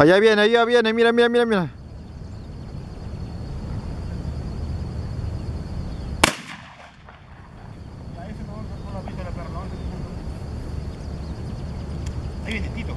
Allá viene, allá viene, mira, mira, mira, mira. Ahí viene Tito.